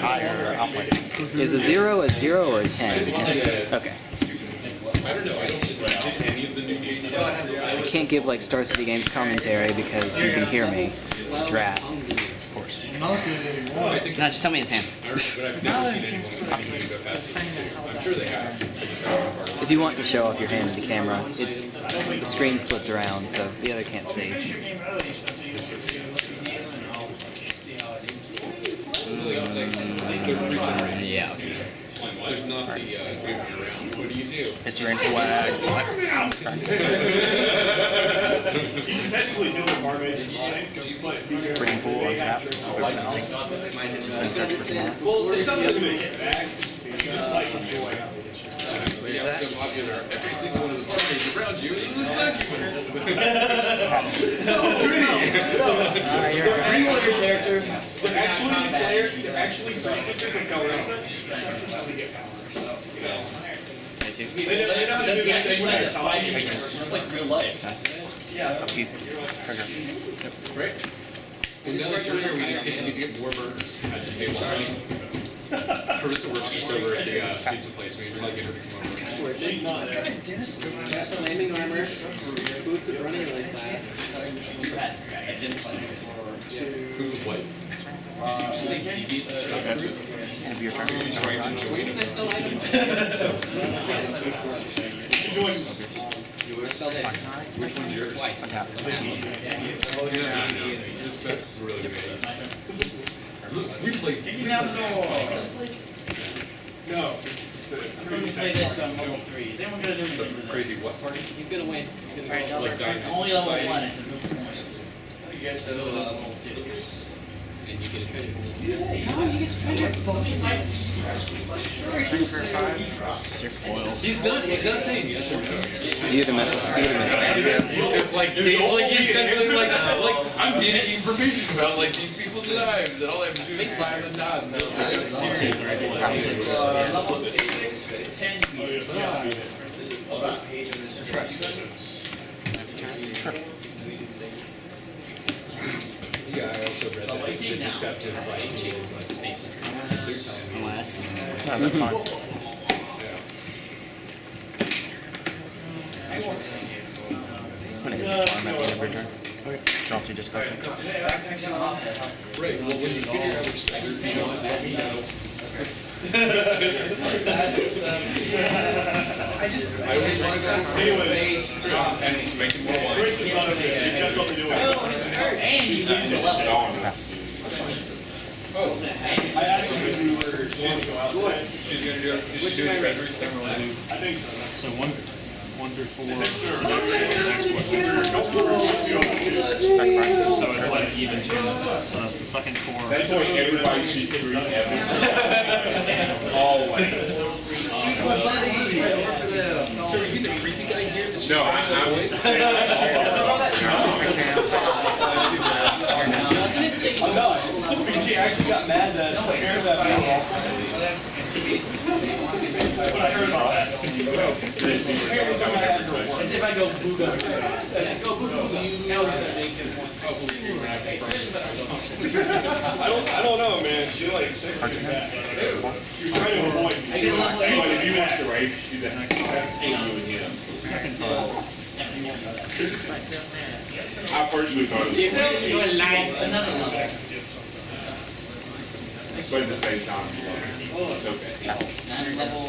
higher. Is a zero a zero or a ten? ten. Okay. I can't give like Star City Games commentary because you can hear me. Drat. Of course. No, just tell me his hand. If you want to show off your hand to the camera, it's the screen's flipped around so the other can't see. Yeah. There's not the uh, moving around. What do you do? Is your flag? technically doing Marmation on it, Green pool on tap. Or something. Just been search for more. Well, it's something to hit back. You just like enjoy. Yeah, so popular. Every single one of the parties around you is a sequence. Reload your character. They're actually player. They're actually practices of Calista. Sucks is how they get power. So, you know. They don't- they don't have to do anything with it. Fighting. It's like real life. Upkeep. Trigger. Right? And then like earlier, we just get, need to get more burgers at the table. Carissa works just over at the uh, pizza place. We really get her to come over. Some landing armor, boots of running really fast. Who, what? End of your turn. Wait, did I sell items? Which one's yours? Untap. That's really good. Look, we played. No. I'm gonna say this on level three. Is anyone gonna do anything with The this? crazy what party? He's gonna win. He's gonna Alright, win. Like Only level one, it's a moot point. You guys So, know. uh, level two. And you get a treasure. Your foils. He's not, he's not saying yes or no. You the miss. You the miss. It's like, like he's definitely like, like, I'm getting information about like these people's lives, and all I have to do is smile and nod. and they're like, Yeah, I also read that the deceptive right is like face. Unless. No, that's fine. When it is a charm at the end of your turn. Draw two discard. Right, well, when you figure out which side you're, know, let. I just, I always wanna go Anyway, and it's making more wine. Chris is not a big. That's what they're doing. And you lose a level. Pass. I asked him if we were going to go out. today. She's gonna do, she's doing treasure things. I think so. So one, one through four. Sacrifice. So it's like even chance. So that's the second four. That's why everybody should three Always. So are you the creepy guy here? that No, I, I was. I'm not. Because she actually got mad that Aaron that When I heard about that. As if I go booga. Let's go booga. Now we're gonna make it one. I don't, I don't know, man. She like, she's bad. You're trying to avoid me. I get a level eight. But if you watch the race, you that's, that's eight you and him. I personally thought it was, you are live another level. But at the same time, it's okay. And level.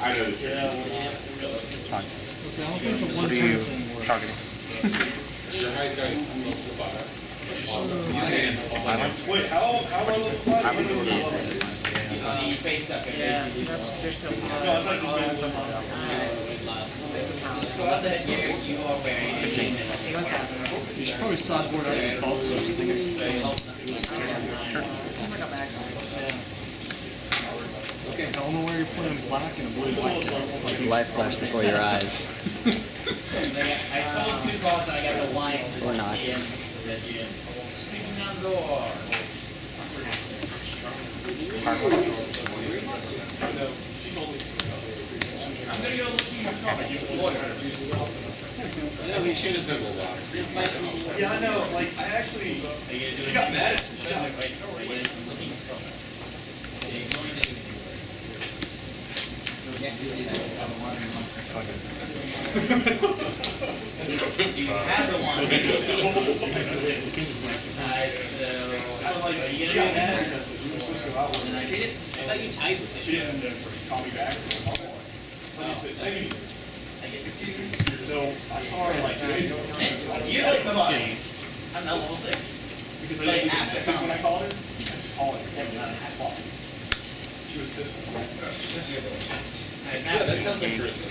I know the truth. It's fine. I don't think the one What are you thing works. targeting? Your highest guy, you the fire. Awesome. And Wait, how, how long was the flight? I would order it. Uh, you face up. Yeah. No, I thought you meant the Go out there, you, you are wearing. You should probably sideboard out these thoughts. So I think I don't know where you're playing black and a blue white. deck. Life flash before your eyes. I sold two cards and I got the wine. Or not. In. The. I'm gonna go look at your truck. I mean, she just knows a lot. Yeah, I know, like, I actually, she got mad at. I like, at us. We were supposed to go out with her. I thought you typed it. She didn't uh, call me back. Or call me. So I said, "Hey." So I saw her like days ago. You like the money. I'm not level six. Because I didn't get message when I called her. I just called her. Never not a spot. She was pissed. Yeah, that sounds like Carissa.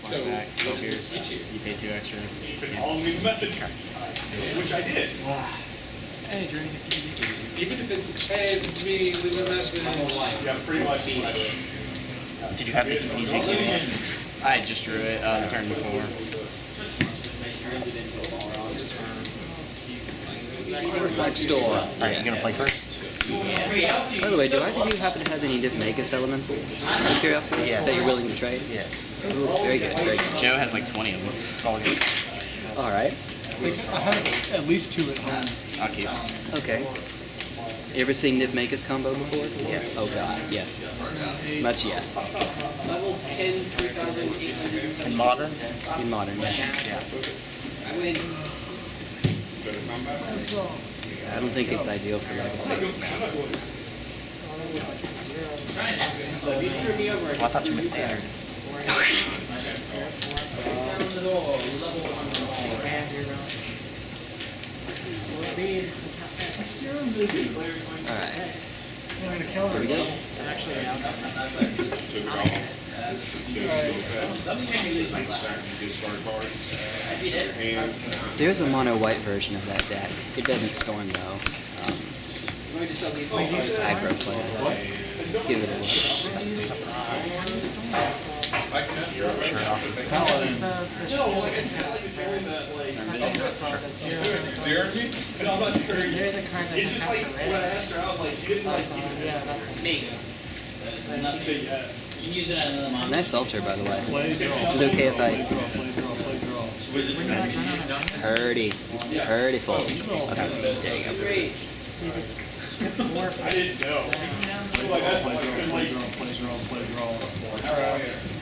So, so here's, you pay two extra. You could call me the message, which I did. Hey, Drew. Even if it's, hey, is me, leave a message. Yeah, pretty much I did. Did you have the ETG? I just drew it, uh, turn before. Next door. Alright, you gonna play first? By the way, do either of you happen to have any Niv Magus elementals? Out of curiosity? Yes. That you're willing to trade? Yes. Ooh, very good, very good. Joe has like 20 of them. Alright, I have at least two at home. I'll keep. okay. You ever seen Niv Magus combo before? Yes. Oh god, yes. Much yes. Level ten, three thousand eight hundred and In modern? In modern, yeah. I win. I don't think it's ideal for legacy. So if you screw me over, Well, I thought you meant standard. Alright. There's a mono white version of that deck. It doesn't storm though. Um, aggro player. Give it a shot. That's the surprise. And I'm not sure. There's a card that can tap for red. Also, yeah, that Me. say yes. You can use it on another monster. Nice altar, by the way. Is it okay if I. Purdy. Purdy full. Okay. There you go. I didn't know. Play, draw, play, draw, play, draw, play, draw. Play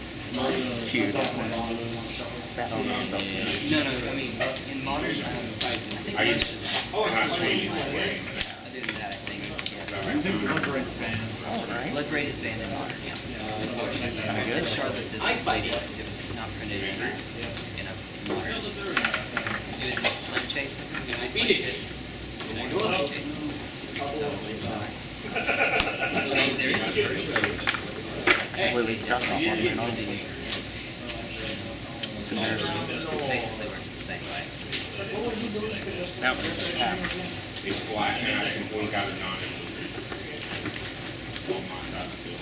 modern? Cute. That only spells it. No, no, I mean, in modern, um, I think I used. Oh, I did that, I think. I think Blood Braid's banned. Blood Braid is banned in modern, yes. Kind of good. Charlotte's is. I fight it. It was not printed in a, in a modern. It was flame chasing. I beat it. Flame chases. So it's not. There is a version of it. Wait, we've got off on this, honestly. It's embarrassing. It Basically works the same way. That was pass. It's flat and I can blink out a non-infiltrator. On my side of the field.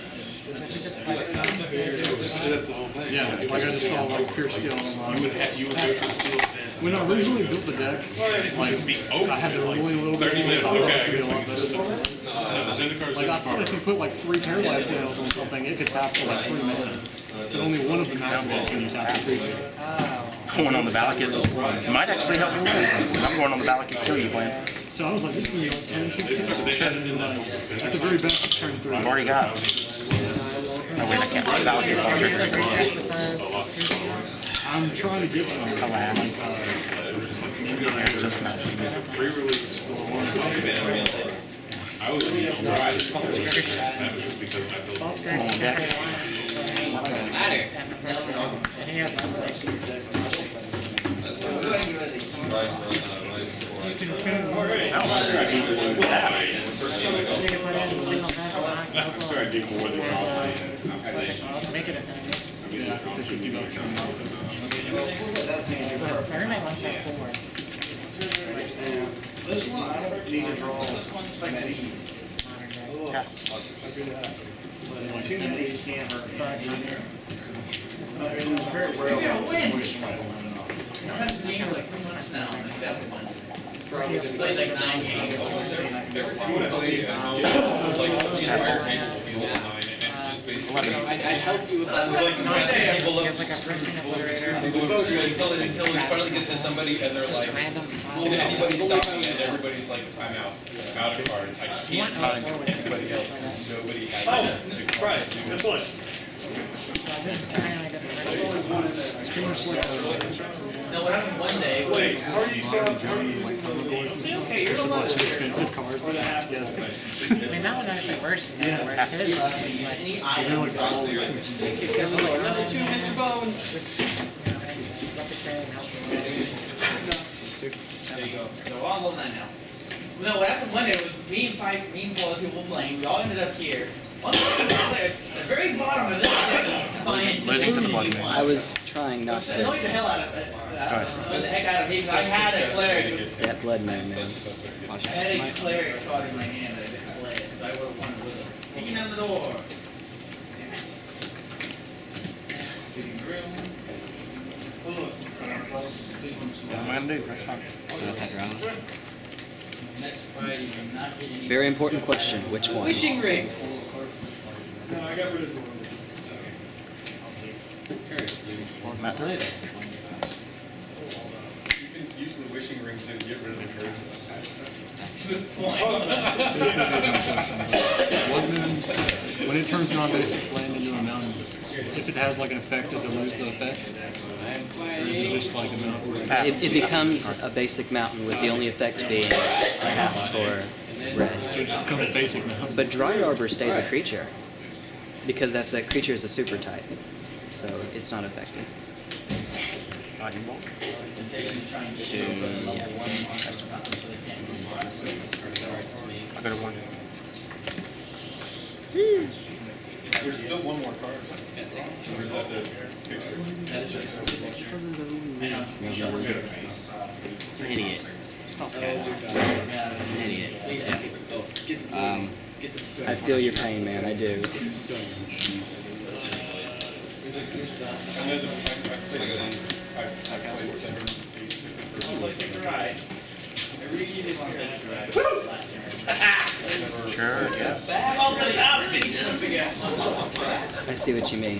Yeah, like I just saw like Puresteel. online. You would have, you would go to the sealed then. When I originally built the deck, like, I had to really little bit Thirty more solid okay, I to be guess a we lot better. just. Zendikar, Like I thought if you put like three paralyzed nails on something, it could tap for like three mana. But only one of them activates when you tap the creature. Going on the ballot, it might actually help me win. I'm going on the ballot to kill you, plan. So I was like, this is like turn two. And then, like, at the very best, it's turn three. I've already got it. No, I can't. Ballot gets on trigger. I'm trying to get some. Uh, Just not. Pre-release. I was the just that was just because I. Well, it's great. Ladder. I'm sorry, I did more than y'all. make it a thing. Yeah, I think they should do that. But everybody wants that four. This one, I don't need to draw many. Yes. Too many can't hurt me. It's not- it's very rare when it's a situation like one. Played like nine games. Every time I I help you with that. Like, people He like a pressing until, it- until it finally gets to somebody and they're like, can anybody stop me? And everybody's like, I'm out, I'm out I can't find anybody else, nobody has. Oh, right, this one. A No, what happened one day, Wait, how are you, so, how are you? just a bunch of expensive cards. Yeah, I mean, that one actually works, yeah, where it's his, it's just like, they're like all expensive. because I'm like, level two, Mr. Bones. just, you know, let the help. There you go. So we're all level nine now. No, what happened one day was me and five, me and four people playing, we all ended up here. One person player, at the very bottom of this deck, playing. losing to the blood moon. I was trying not to annoyed the hell out of it. Annoyed the heck out of me, because I had a cleric, that blood moon, man. I had a cleric card in my hand I didn't play, because I would've won it with him. Kicking down the door. Big room. What am I gonna do? That's fine. Next fight, you will not get any. Very important question. Which one? Wishing ring. No, I got rid of one. Matt through it. You can use the wishing ring to get rid of the curse. That's a good point. When it turns non-basic land into a mountain, if it has like an effect, does it lose the effect? Or is it just like a mountain? It, it becomes a basic mountain with the only effect being perhaps for red. So it just becomes a basic mountain. But Dryad Arbor stays a creature because that's that creature is a super type, so it's not affected. Lightning bolt. I got a one. There's still one more card. Or is that the picture? You're an idiot. Spellskite. An idiot. Um, I feel your pain, man. I do. Sure, yes. I see what you mean.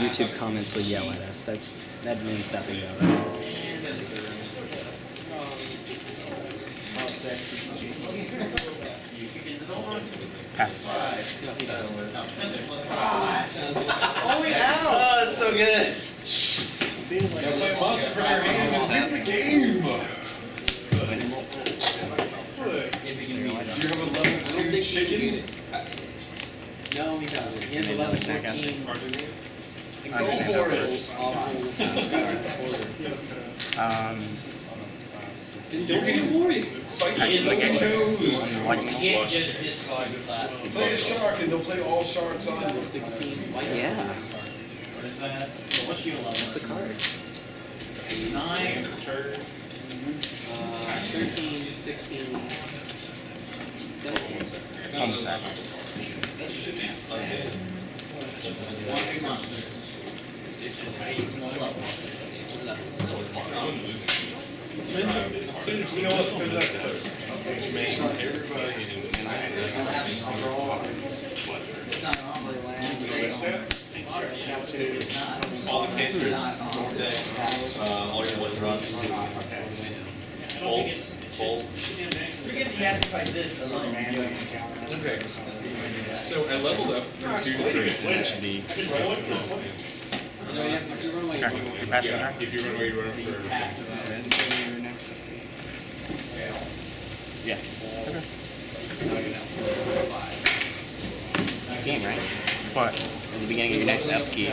YouTube comments will yell at us. That's that means nothing. Holy hell! Oh, that's so. Play monster from your hand and win the game. Do you have a level two chicken? No, he doesn't. He has a level fourteen. Go for it. Um, You can fight the nose. lightning You can't just discard your class. Play a shark and they'll play all sharks on you. Sixteen. Yeah, What is that? So what's your level? it's a card. Nine. Uh, thirteen, sixteen. Seventeen. On the side. One big monster. It's just eight, one level. You know what, there's that. All the cases, uh, all your one drops. Bolt, bolt. Forget the ass like this alone. Okay. So I leveled up from two to three. If you run away, you. Pass Yeah, around. if you run away, you run away for. Yeah. Game, right? What? In the beginning of your next upkeep.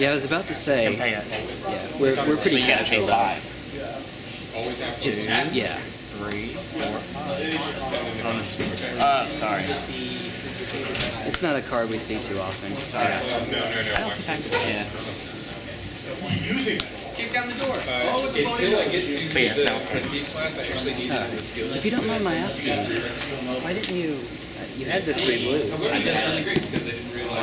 Yeah, I was about to say. Can pay it. Yeah, we're, we're pretty You gotta pay casual. live. Always have Two, to. yeah. Three, four, five. Uh, sorry. It's not a card we see too often. Sorry. No, no, no. I don't see factors. Yeah. Kick down the door. Uh, until I get to But yeah, it's now it's prestige class, I actually need Uh, the skills. if you don't mind my asking, why didn't you? You had the three blue. That's really I didn't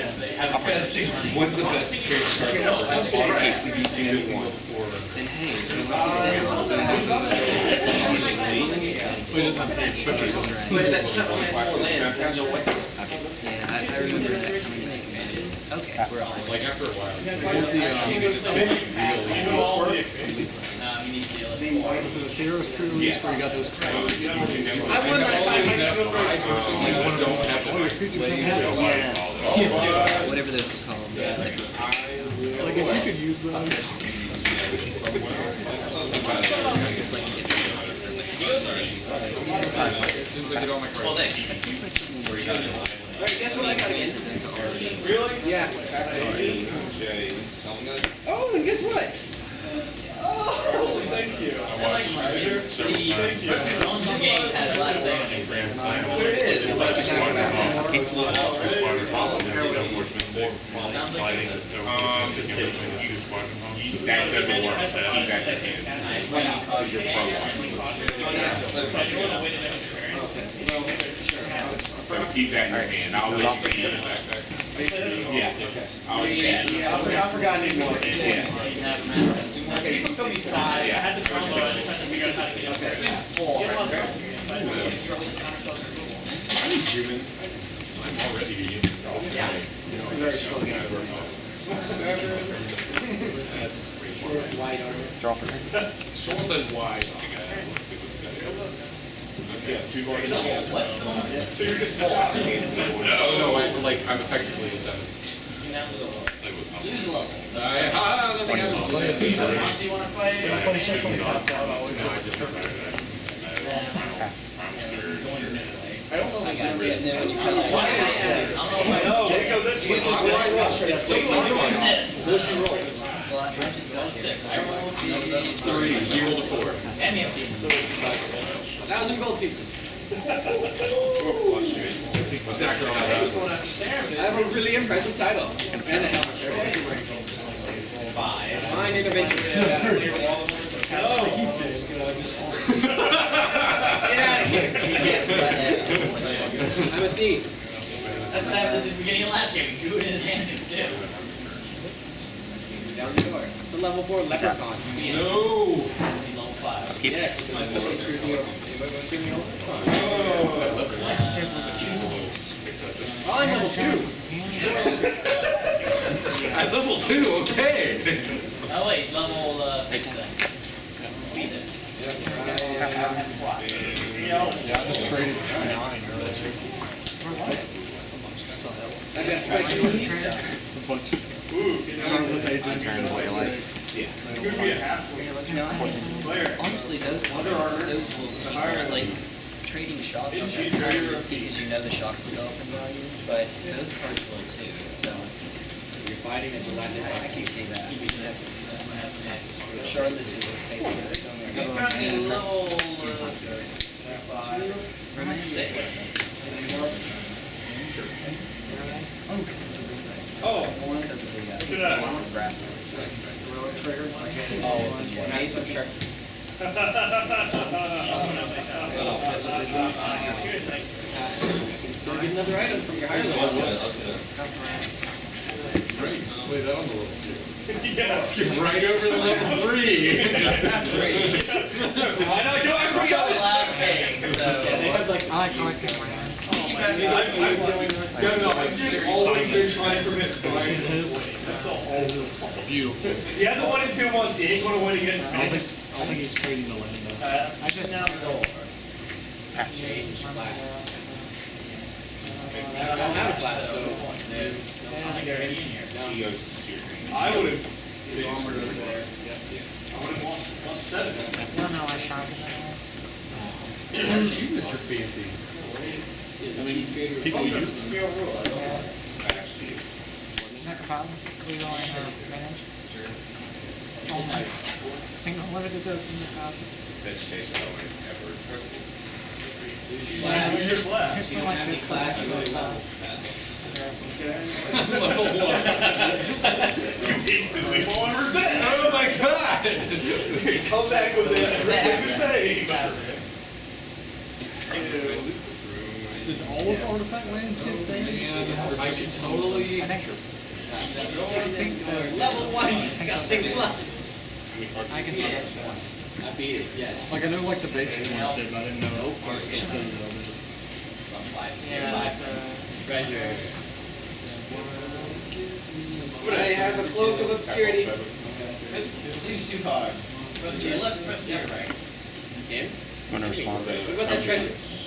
just, it's just a basic. One of the best characters ever. That's basically beating anyone for. And hey, once he's down, yeah, I, I remember that coming in expansions. Okay, we're all. Like after a while. Was it a Theros pre-release where you got those cards? I wonder if I don't have to. Yes. Whatever those were called. Like if you could use those. It's like it's, As soon as I get all my that seems like something we're gonna. Guess what I gotta get to. Yeah. Oh, and guess what? Thank you. I of things. That doesn't work. Keep that in hand. Because you're pro. So keep that in your hand. I'll always be. Yeah. I'll always be. I forgot anymore. Okay, so it's gonna be five. I'm already getting. This is a very slow game. Draw for me. Someone said why. Let's see what No, no, I, like, I'm effectively a seven. Use level. I, ah, nothing happens. So you wanna fight? Pass. I don't know if it's gonna be. And then when you come like, I don't know if I. Well, I just rolled six. I rolled the Three, you rolled a four. Hand me a seat. Thousand gold pieces. That's exactly how that happens. I have a really impressive title. And a helmet. Five. Fine intervention. Get out of here. I'm a thief. That's what happened at the beginning of last game. He drew it in his hand and did. Down the door. It's a level four leprechaun. No. Keep it. Yes. My somebody screwed me over. Anybody want to screw me over? Oh, I'm level two. At level two, okay. Oh wait, level uh, six then. Yeah, I just traded nine earlier. I got speculation stuff. A bunch of stuff. Regardless agent. Honestly, those cards, those will keep, like, trading shocks is kind of risky because you know the shocks will go up in value, but those cards will too, so. You're fighting a gelatinous I, I can see that. I can see that. Charlotte is a staple that's so many games. Six. Oh, because of the replay. Oh. Because of the. Oh, yeah. Ace of. Still get another item from your higher level. Great. Wait, that was a level two. Skip right over the level three. I know, I forgot last game, so. I like collecting random. No, no, I've always been trying to prevent Seen Brian. his, That's his is beautiful. He hasn't won in two months, he ain't gonna win against I don't think, I don't think he's trading the land though. I just now Pass. I don't have a class, so. He goes to your green. I would've. His armor over there. I would've lost, lost seven. No, no, I shot Where's you, Mr. Fancy? I mean, people use them. Pass you. Necropods, we on uh, manage. Oh my. Single limited to single copy. That stays going ever. Who's your class? Here's some like good class, you stuff. Level one. Instantly fall in revenge. Oh my god! Come back with it, everything to say. Did all of artifact lands get banned? I can totally. I think. I think Level one disgusting slut. I can see it. I beat it, yes. Like I know like the basic ones did, but I didn't know Arsenal said it. Yeah, like the Treasures. I have a cloak of obscurity. Use two cards. Press to your left, press to your right. Him? I'm gonna respond. What about that treasure?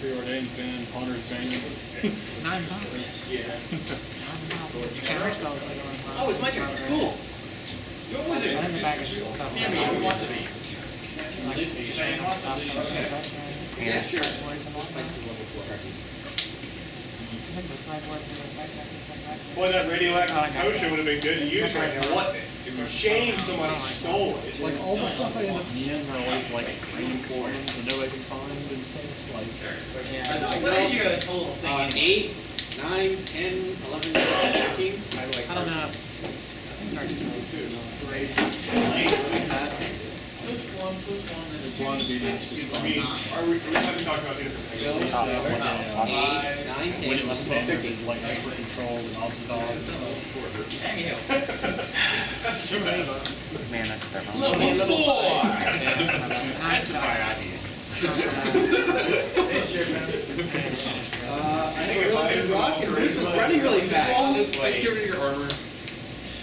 Preordained ban, Hunter's ban. nine bucks. Yeah. Nine bucks. You can reach spells like on. Oh, it's my turn. Cool. Your And wizard. then the bag is just stuff. Hear me you want to be. Like, just random stuff. Yeah, sure. Sideboards and whatnot. I think the sideboard and the backpack is like that. Boy, that radioactive Oh, I got potion that. would have been good to use right now, wouldn't it? It's a shame somebody stole it. Like all the stuff I end up getting are always like random forms that nobody can find and stuff. Like Yeah. What is your total Uh, thing? eight, nine, ten, eleven, twelve, thirteen. I don't know if. I think Dark Souls. Push one, push one, that's two, wanna be six, nice. I mean, are we, are we having to talk about different things? Eight, nine, ten, when it was standard, thirteen. like Esper Control and Obstacle and stuff. That's true. Man, I got that wrong. Level four! Uh, I think if I was rocking. This is running really fast. Let's get rid of your armor.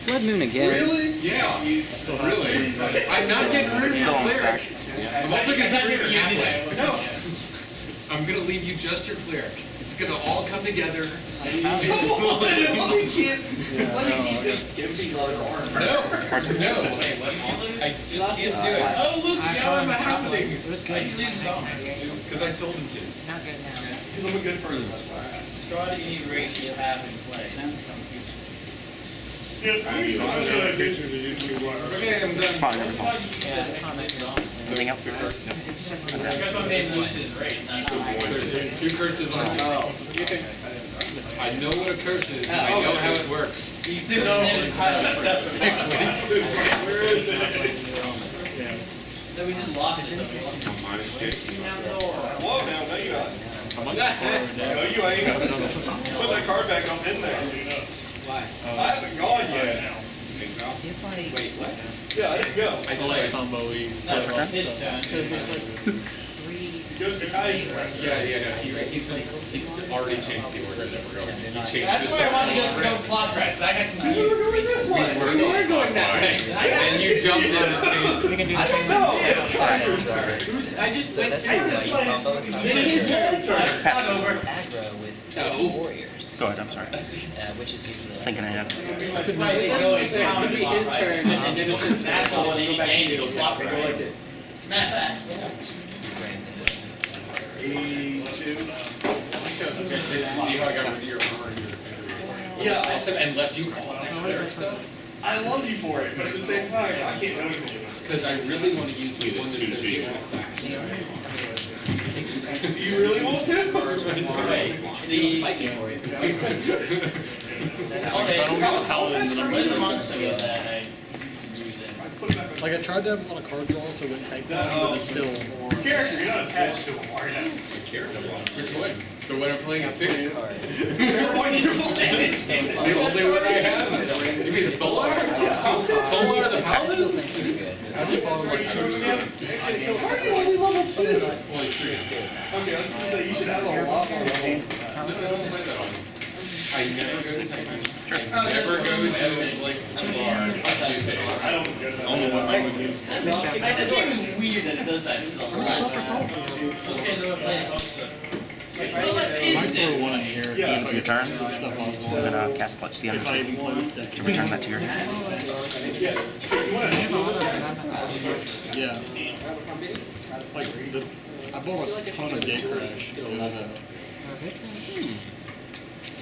Blood Moon again. Really? Yeah. Really? I'm not getting rid of Still your on cleric. stack. I'm also gonna get rid of your You did halfling. that. No. I'm gonna leave you just your cleric. It's gonna all come together. Come on, let me keep, let me keep this skimpy leather armor. No, no. I just can't do it. Oh, look, I now I'm a found halfling. It was good. Because I told him to. Not good now. Because I'm a good person, that's why. Strata you need ratio half in play. All. Yeah, it's not that good. Anything else? It's just. Loses rate, two curses on you. I know what a curse is, and I know how it works. It's next week. We just lost it. Minus. Whoa, now, no, you not. No, you ain't. Put that card back up in there. Why? I haven't gone. If I wait, what? Yeah, I didn't go. I just like combo. No, his turn. So there's like three. He goes to Kaiser. Yeah, yeah, no, he, he's been, he already changed the order that we're going. He changed That's this. where I wanted to just go plot press. I got confused. We're going, going that way. And you jumped in and changed it. We can do I don't same. know. I just So went that's through why it. you combo the Then his turn. Pass over. aggro with oh. No. Warriors, Go ahead, I'm sorry. uh, which is usually. Just thinking ahead. Right, they go into counter be his turn, and then it's just That's all in each game, you go plot press. Go like this. Matter of fact. Eighty-two. See how I got rid of your armor and your injuries? Yeah, Awesome, and lets you all that cleric stuff? I love you for it, but at the same time, I can't do anything with Because I really want to use this one that says you class. it. You really want to? Wait, the Okay, I don't know how then, but I'm Two months ago that I Like I tried to have a lot of card draw so it wouldn't take that, but it's still. Character, you're not attached to him, are you? Which one? The one I'm playing at six? What are you playing? The only one I have? You mean the Tholar? Tholar the I still Paladin? think pretty good. I just borrowed like two. Only three. Okay, I was gonna say, you should have a lot more. I never go to Titans. I never go to like Bar. I don't get that. Only one I would use. It's even weird that it does that. Okay, no, I. Yeah. if Your turn. And uh, cast clutch the I even play. Can return that to your hand. Yeah. Like the, I bought a ton of Gatecrash.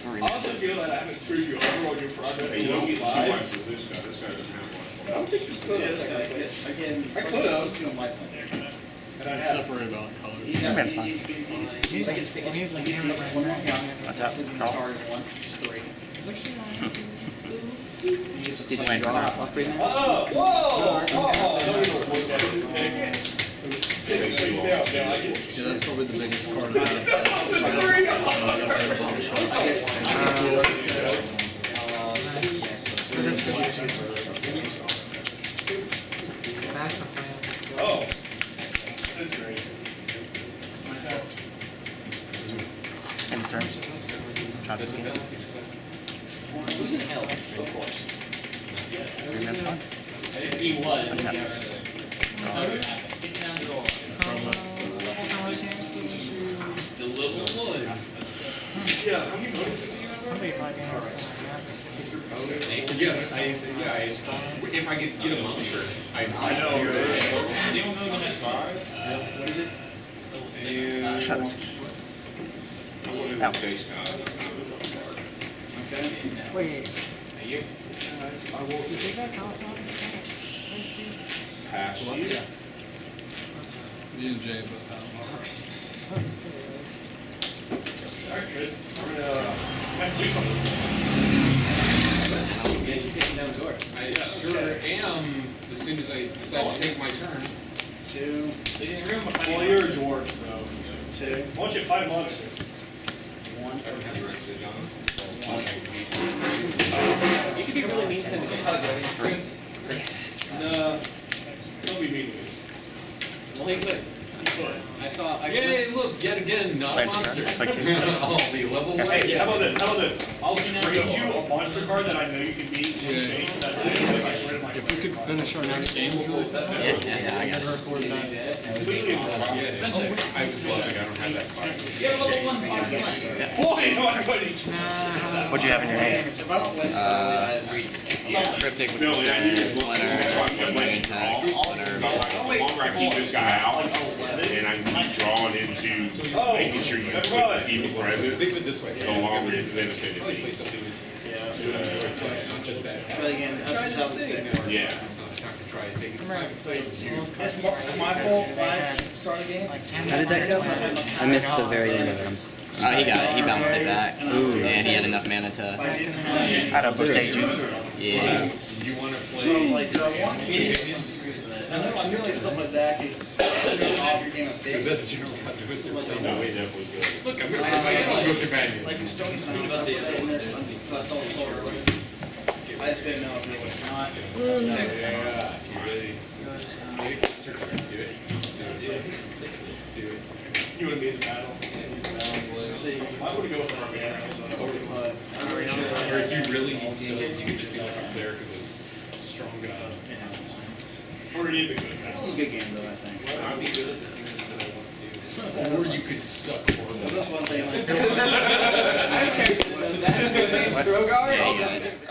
I, also feel that I haven't screwed you over on your progress. Hey, you don't get two lives. with this guy, this guy doesn't have one. I don't think you could. Yeah, this guy, again, I first could've. of those two in life. And separate about colors. Yeah, got, man's fine. he's, he gets, he's like, he's, he's like, he's like, one more count. Untap, He's in draw. charge of one, just three. He Did you like, draw? drop. Oh, whoa, whoa. Yeah, that's probably the biggest card I have. Oh. That's great. End turn. Try this game. Who's in hell? Three man's fine. He was. Untap. Get down the door. The little one. Yeah, have you noticed it? Yeah, I, yeah, I, if I could get a monster, I. I know, Shut this. Bounce. Pass you. Me and Jay both have them. Alright, Chris. We're gonna, uh, have to do something. I sure am, as soon as I decide to take my turn. Two, They didn't room Well, you're a dwarf, so. Two, Why don't you fight monster? one. I don't have the rest of it, John. You could be really mean to them if you No. Don't be mean to me. Well, he would. I saw, yay, look, yet again, not a Play monster. turn. Play two. Oh, the level Cast one. eight. How about this, how about this? I'll trade you a monster card that I know you can beat in exchange for that if I get rid of my If we could finish our next game really fast. Yeah, yeah, I got it. Record that. Literally, Yeah, I was bugging, I don't have that card. You have a level one card play. Boy, no, I couldn't. What'd you have in your hand? If oh, I don't win, I Cryptic with No, yeah, you Stone, just Splinter, play Wing Attack, Splinter. The longer I keep this guy out, and I keep drawing into making sure you keep it present, Think of it this way. the longer it's benefited me. But again, that's just how this deck works. Yeah. It's not a time to try and take it. It's my fault, I start the game. How did that go? I missed the very end of it. I'm s- Uh, he got it. He bounced it back. Ooh, and he had enough mana to. I didn't have. Out of Osage. Yeah. You wanna So I was play? like, do I want to? And then I feel like stuff like that could throw off your game a Because bit. that's a general controversy. No, we definitely good. Look, I'm gonna, I'm gonna go companion. Like Stony Sun stuff like that in there, I soul. I just didn't know if it was not. Yeah, if you really. Get it, it's your turn. Do it. Do it. Do it. You wanna be in the battle? See, I would go with the yeah, so, I'm pretty sure. Or if you really need skills, you can just be like a cleric with a strong gun. It happens. Or you be good at It that. was a good game though, I think. I'd be good at the things that I want to do. Or you could suck horribly. Because that's one thing, like. I have a character that. His name's Strogar.